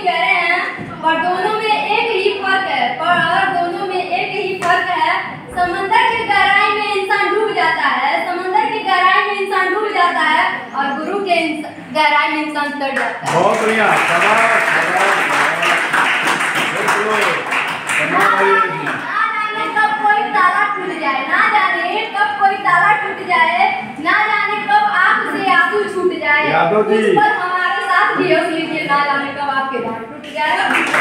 कह रहे हैं पर दोनों में एक ही फ़र्क है। पर दोनों में एक ही फ़र्क है समंदर की गहराई में इंसान डूब जाता है समंदर की गहराई में इंसान डूब जाता है और गुरु के गहराई में इंसान तर जाता है। बहुत बढ़िया कब कोई ताला टूट जाए ना जाने कब कोई ताला टूट जाए ना जाने कब आँख से आँसू छूट जाए। उस पर साथ भी है इसलिए ना जाने कब आपके दांत टूट जाए